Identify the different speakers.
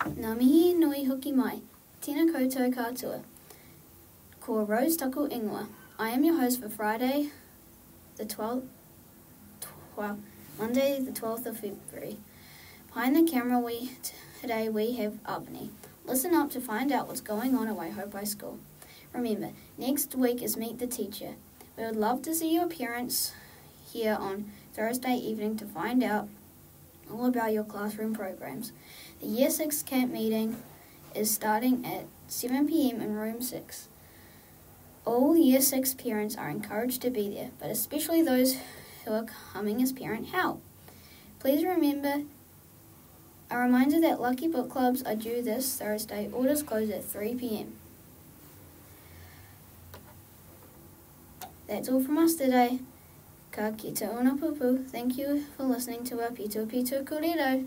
Speaker 1: Ngā mihi nui hoki mai. Tina koutou katoa. Ko Rose Taku Ingoa. I am your host for Friday, the 12th, well, Monday, the 12th of February. Behind the camera, we today we have Albany. Listen up to find out what's going on at Waihopai School. Remember, next week is Meet the Teacher. We would love to see your parents here on Thursday evening to find out all about your classroom programs. The Year 6 camp meeting is starting at 7 pm in room 6. All Year 6 parents are encouraged to be there, but especially those who are coming as parent help. Please remember a reminder that Lucky Book Clubs are due this Thursday. Orders close at 3 pm. That's all from us today. Ka kita una pupu. Thank you for listening to our Pito Pito Korero.